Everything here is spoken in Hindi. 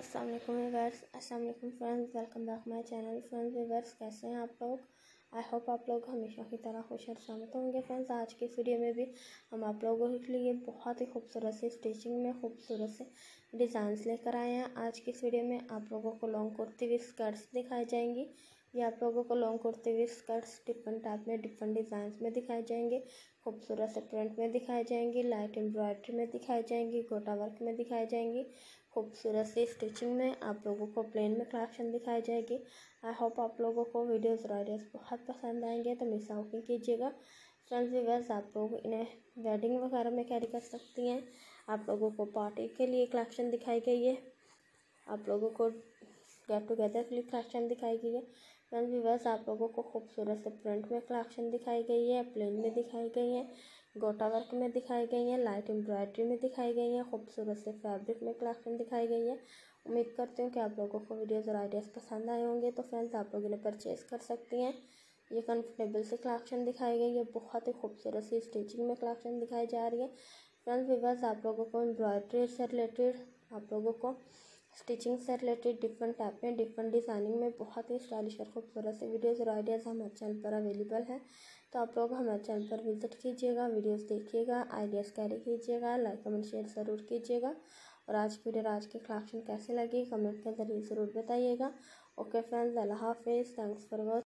अस्सलाम वालेकुम viewers friends, welcome back my channel. Friends viewers कैसे हैं आप लोग? आई होप आप लोग हमेशा की तरह खुश और सहमत होंगे। फ्रेंड्स, आज की वीडियो में भी हम आप लोगों के लिए बहुत ही खूबसूरत से स्टिचिंग में खूबसूरत से डिज़ाइंस लेकर आए हैं। आज की वीडियो में आप लोगों को लॉन्ग कुर्ती विथ स्कर्ट्स दिखाई जाएँगी। ये आप लोगों को long kurti with skirts different type में डिफरेंट डिज़ाइन में दिखाई जाएँगे। खूबसूरत से प्रिंट में दिखाई जाएँगी। लाइट एम्ब्रॉयडरी में दिखाई जाएँगी। गोटा वर्क में दिखाई जाएँगी। खूबसूरत सी स्टिचिंग में आप लोगों को प्लेन में कलेक्शन दिखाई जाएगी। आई होप आप लोगों को वीडियोस राइडर्स बहुत पसंद आएँगे तो मिस आउट नहीं कीजिएगा। फ्रेंड्स व्यूवर्स आप लोग इन्हें वेडिंग वगैरह में कैरी कर सकती हैं। आप लोगों को पार्टी के लिए कलेक्शन दिखाई गई है। आप लोगों को गेट टुगेदर के लिए कलेक्शन दिखाई गई है। फ्रेंड्स व्यूवर्स आप लोगों को खूबसूरत से प्रिंट में कलेक्शन दिखाई गई है प्लेन में दिखाई गई है, गोटा वर्क में दिखाई गई है लाइट एम्ब्रॉयडरी में दिखाई गई है, खूबसूरत से फैब्रिक में कलेक्शन दिखाई गई है। उम्मीद करती हूँ कि आप लोगों को वीडियोज़ और आइडियाज़ पसंद आए होंगे। तो फ्रेंड्स आप लोग इन्हें परचेज़ कर सकती हैं। ये कंफर्टेबल से कलेक्शन दिखाई गई है। बहुत ही खूबसूरत सी स्टिचिंग में कलेक्शन दिखाई जा रही है। फ्रेंड्स विवर्स आप लोगों को एम्ब्रॉयड्री से रिलेटेड आप लोगों को स्टिचिंग से रिलेटेड डिफरेंट टाइप में डिफरेंट डिज़ाइनिंग में बहुत ही स्टाइलिश और खूबसूरत से वीडियोज़ और आइडियाज़ हमारे चैनल पर अवेलेबल हैं। तो आप लोग हमारे चैनल पर विज़िट कीजिएगा वीडियोस देखिएगा आइडियाज़ कैरी कीजिएगा लाइक कमेंट शेयर ज़रूर कीजिएगा। और आज की वीडियो आज की कलेक्शन कैसे लगी कमेंट के ज़रिए ज़रूर बताइएगा। ओके फ्रेंड्स अल्लाह हाफिज़ थैंक्स फॉर वॉच